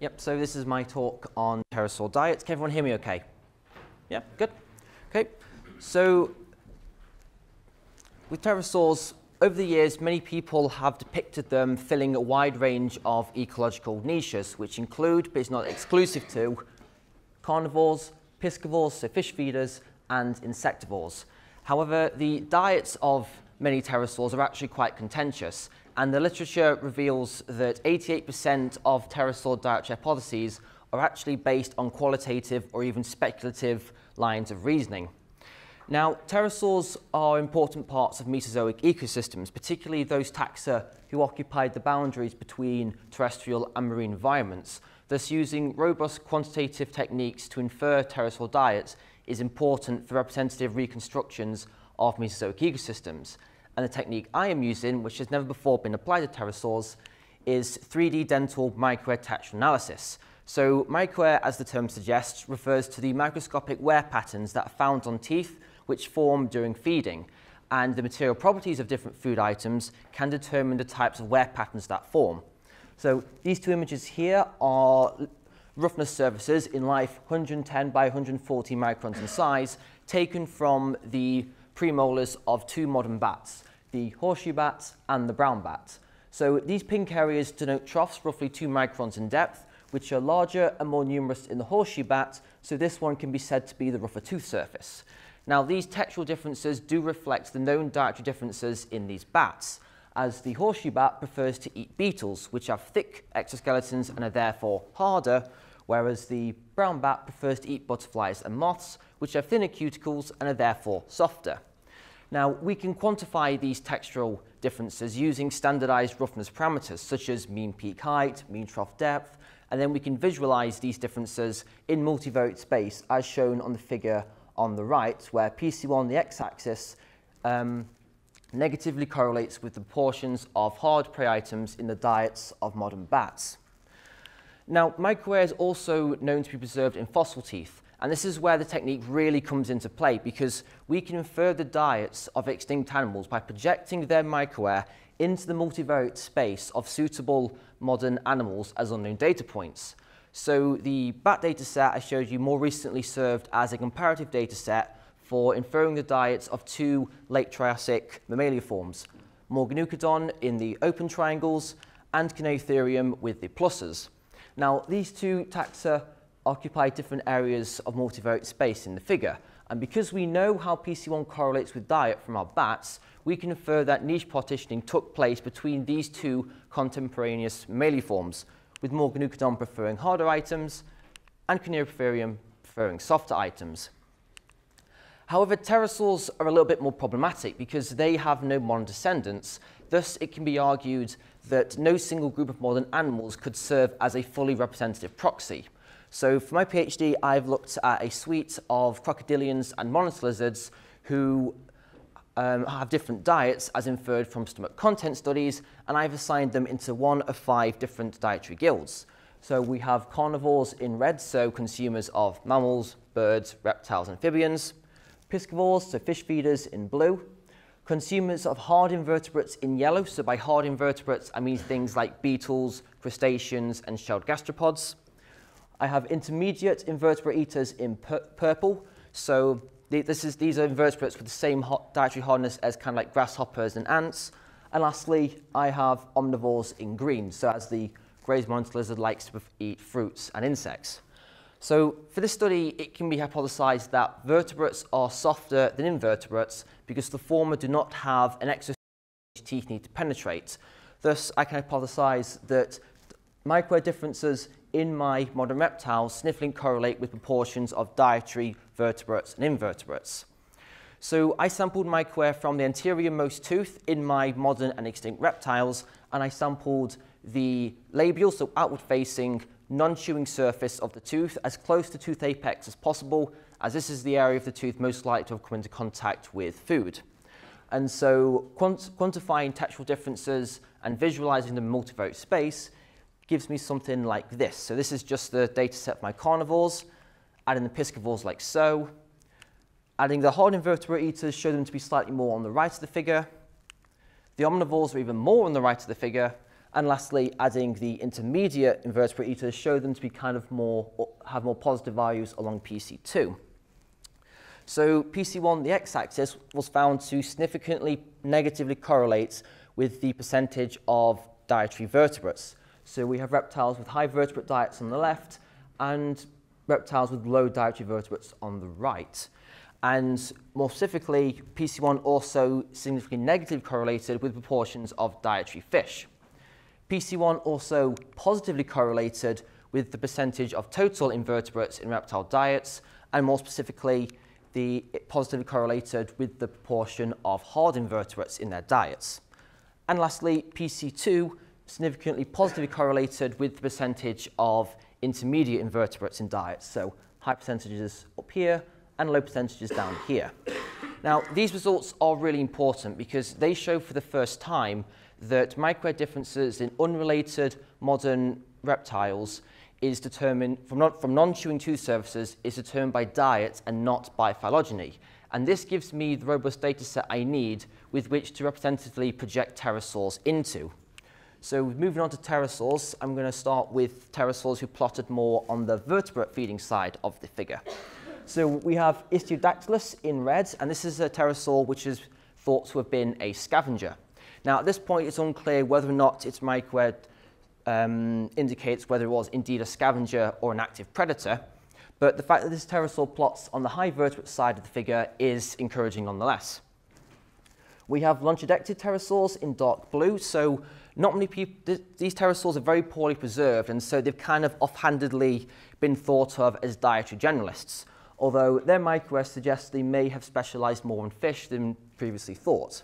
Yep, so this is my talk on pterosaur diets. Can everyone hear me okay? Yeah, good. Okay, so with pterosaurs, over the years, many people have depicted them filling a wide range of ecological niches, which include, but is not exclusive to, carnivores, piscivores, so fish feeders, and insectivores. However, the diets of many pterosaurs are actually quite contentious, and the literature reveals that 88% of pterosaur dietary hypotheses are actually based on qualitative or even speculative lines of reasoning. Now, pterosaurs are important parts of Mesozoic ecosystems, particularly those taxa who occupied the boundaries between terrestrial and marine environments. Thus, using robust quantitative techniques to infer pterosaur diets is important for representative reconstructions of Mesozoic ecosystems. And the technique I am using, which has never before been applied to pterosaurs, is 3D dental texture analysis. So microwear, as the term suggests, refers to the microscopic wear patterns that are found on teeth which form during feeding. And the material properties of different food items can determine the types of wear patterns that form. So these two images here are roughness surfaces in life 110 by 140 microns in size, taken from the premolars of two modern bats, the horseshoe bat and the brown bat. So these pink areas denote troughs roughly 2 microns in depth, which are larger and more numerous in the horseshoe bat, so this one can be said to be the rougher tooth surface. Now, these textural differences do reflect the known dietary differences in these bats, as the horseshoe bat prefers to eat beetles, which have thick exoskeletons and are therefore harder, whereas the brown bat prefers to eat butterflies and moths, which have thinner cuticles and are therefore softer. Now, we can quantify these textural differences using standardized roughness parameters, such as mean peak height, mean trough depth, and then we can visualize these differences in multivariate space, as shown on the figure on the right, where PC1, the x-axis, um, negatively correlates with the portions of hard prey items in the diets of modern bats. Now, microwear is also known to be preserved in fossil teeth, and this is where the technique really comes into play because we can infer the diets of extinct animals by projecting their microwear into the multivariate space of suitable modern animals as unknown data points. So the bat data set I showed you more recently served as a comparative data set for inferring the diets of two late Triassic mammaliaforms, Morganucodon in the open triangles and Kuehneotherium with the pluses. Now, these two taxa occupy different areas of multivariate space in the figure, and because we know how PC1 correlates with diet from our bats, we can infer that niche partitioning took place between these two contemporaneous forms, with Morganucodon preferring harder items and Kuehneotherium preferring softer items. However, pterosaurs are a little bit more problematic because they have no modern descendants. Thus, it can be argued that no single group of modern animals could serve as a fully representative proxy. So for my PhD, I've looked at a suite of crocodilians and monitor lizards who um, have different diets as inferred from stomach content studies, and I've assigned them into one of five different dietary guilds. So we have carnivores in red, so consumers of mammals, birds, reptiles, amphibians. Piscivores, so fish feeders in blue. Consumers of hard invertebrates in yellow, so by hard invertebrates I mean things like beetles, crustaceans, and shelled gastropods. I have intermediate invertebrate eaters in pur purple, so this is, these are invertebrates with the same dietary hardness as kind of like grasshoppers and ants. And lastly, I have omnivores in green, so as the Gray's monitor lizard likes to eat fruits and insects. So for this study, it can be hypothesized that vertebrates are softer than invertebrates because the former do not have an exoskeleton teeth need to penetrate. Thus, I can hypothesize that micro differences in my modern reptiles sniffling correlate with proportions of dietary vertebrates and invertebrates. So I sampled microwear from the anterior most tooth in my modern and extinct reptiles, and I sampled the labial, so outward facing, non-chewing surface of the tooth as close to tooth apex as possible, as this is the area of the tooth most likely to have come into contact with food. And so quant quantifying textual differences and visualizing the multivariate space gives me something like this. So this is just the data set my carnivores, adding the piscivores like so. Adding the hard invertebrate eaters show them to be slightly more on the right of the figure. The omnivores are even more on the right of the figure. And lastly, adding the intermediate invertebrate eaters show them to be kind of more, have more positive values along PC2. So PC1, the x-axis, was found to significantly negatively correlate with the percentage of dietary vertebrates. So we have reptiles with high vertebrate diets on the left and reptiles with low dietary vertebrates on the right. And more specifically, PC1 also significantly negatively correlated with proportions of dietary fish. PC1 also positively correlated with the percentage of total invertebrates in reptile diets, and more specifically, the, it positively correlated with the proportion of hard invertebrates in their diets. And lastly, PC2 significantly positively correlated with the percentage of intermediate invertebrates in diets, so high percentages up here and low percentages down here. Now, these results are really important because they show for the first time that micro differences in unrelated modern reptiles is determined from, from non-chewing tooth surfaces is determined by diet and not by phylogeny. And this gives me the robust data set I need with which to representatively project pterosaurs into. So moving on to pterosaurs, I'm going to start with pterosaurs who plotted more on the vertebrate feeding side of the figure. So we have Istiodactylus in red, and this is a pterosaur which is thought to have been a scavenger. Now, at this point, it's unclear whether or not its microed um, indicates whether it was indeed a scavenger or an active predator, but the fact that this pterosaur plots on the high vertebrate side of the figure is encouraging nonetheless. We have lonchodectid pterosaurs in dark blue, so not many people, th these pterosaurs are very poorly preserved, and so they've kind of offhandedly been thought of as dietary generalists, although their microwear suggests they may have specialized more in fish than previously thought.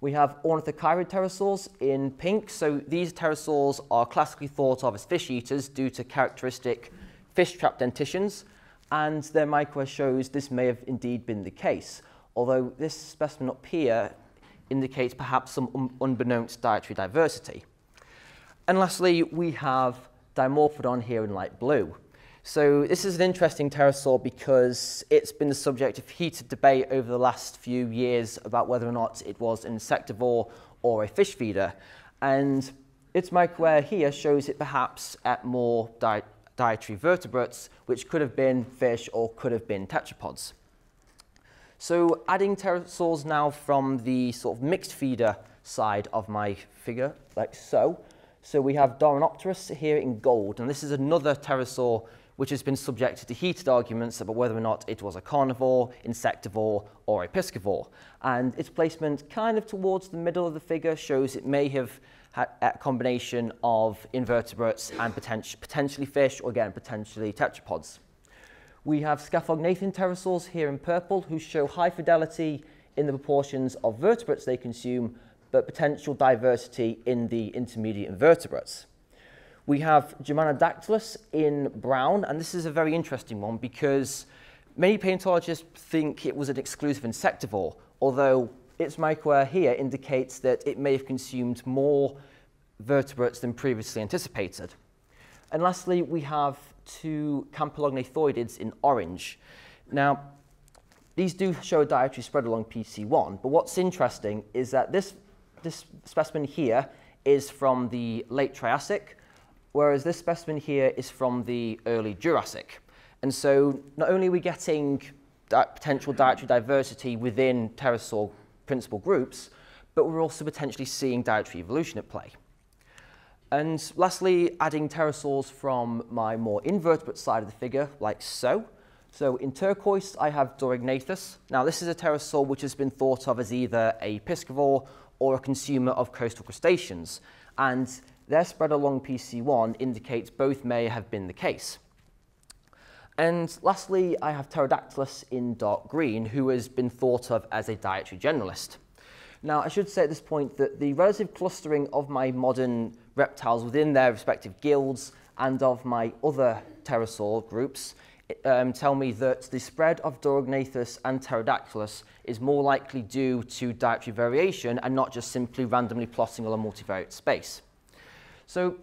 We have ornithocheirid pterosaurs in pink. So these pterosaurs are classically thought of as fish eaters due to characteristic fish trap dentitions, and their micro shows this may have indeed been the case, although this specimen up here indicates perhaps some un unbeknownst dietary diversity. And lastly, we have Dimorphodon here in light blue. So this is an interesting pterosaur because it's been the subject of heated debate over the last few years about whether or not it was an insectivore or a fish feeder. And its microwear here shows it perhaps at more di dietary vertebrates, which could have been fish or could have been tetrapods. So adding pterosaurs now from the sort of mixed feeder side of my figure, like so. So we have Darwinopterus here in gold, and this is another pterosaur which has been subjected to heated arguments about whether or not it was a carnivore, insectivore, or a piscivore. And its placement kind of towards the middle of the figure shows it may have had a combination of invertebrates and potent potentially fish, or again, potentially tetrapods. We have Scaphognathine pterosaurs here in purple who show high fidelity in the proportions of vertebrates they consume, but potential diversity in the intermediate invertebrates. We have Germanodactylus in brown, and this is a very interesting one because many paleontologists think it was an exclusive insectivore, although its microwear here indicates that it may have consumed more vertebrates than previously anticipated. And lastly, we have two Campylognathoidids in orange. Now, these do show a dietary spread along PC1, but what's interesting is that this, this specimen here is from the late Triassic, whereas this specimen here is from the early Jurassic. And so not only are we getting potential dietary diversity within pterosaur principal groups, but we're also potentially seeing dietary evolution at play. And lastly, adding pterosaurs from my more invertebrate side of the figure, like so. So in turquoise, I have Dorygnathus. Now, this is a pterosaur which has been thought of as either a piscivore or a consumer of coastal crustaceans. And their spread along PC1 indicates both may have been the case. And lastly, I have Pterodactylus in dark green, who has been thought of as a dietary generalist. Now, I should say at this point that the relative clustering of my modern reptiles within their respective guilds and of my other pterosaur groups um, tell me that the spread of Dorygnathus and Pterodactylus is more likely due to dietary variation and not just simply randomly plotting on a multivariate space. So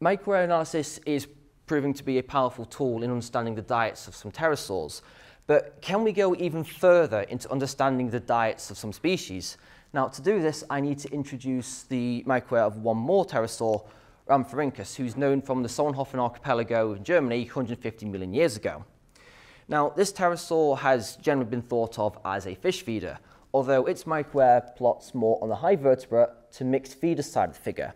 microanalysis is proving to be a powerful tool in understanding the diets of some pterosaurs. But can we go even further into understanding the diets of some species? Now, to do this, I need to introduce the microwear of one more pterosaur, Rhamphorhynchus, who's known from the Solnhofen archipelago in Germany 150 million years ago. Now, this pterosaur has generally been thought of as a fish feeder, although its microwear plots more on the high vertebrate to mixed feeder side of the figure.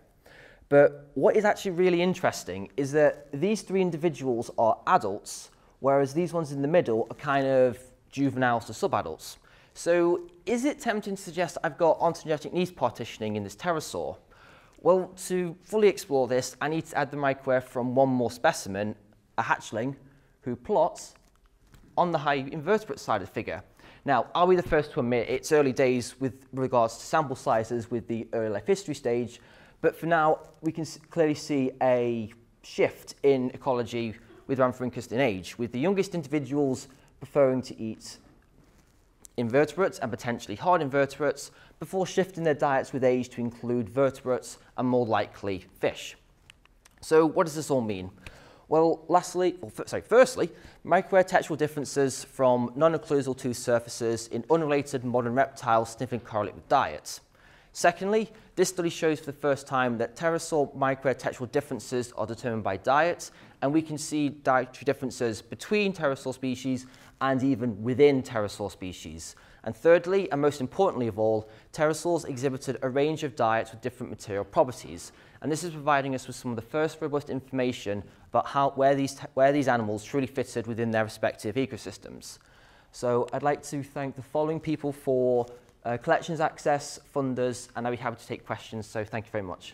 But what is actually really interesting is that these three individuals are adults, whereas these ones in the middle are kind of juveniles to subadults. So is it tempting to suggest I've got ontogenetic niche partitioning in this pterosaur? Well, to fully explore this, I need to add the microwear from one more specimen, a hatchling, who plots on the high invertebrate side of the figure. Now, are we the first to admit it's early days with regards to sample sizes with the early life history stage, but for now, we can clearly see a shift in ecology with Rhamphorhynchus in age, with the youngest individuals preferring to eat invertebrates and potentially hard invertebrates before shifting their diets with age to include vertebrates and more likely fish. So what does this all mean? Well, lastly, well, sorry, firstly, microwear textual differences from non-occlusal tooth surfaces in unrelated modern reptiles sniffing correlate with diet. Secondly, this study shows for the first time that pterosaur microwear differences are determined by diet, and we can see dietary differences between pterosaur species and even within pterosaur species. And thirdly, and most importantly of all, pterosaurs exhibited a range of diets with different material properties. And this is providing us with some of the first robust information about how, where, these, where these animals truly fitted within their respective ecosystems. So I'd like to thank the following people for Uh, collections access, funders, and I'll be happy to take questions. So thank you very much.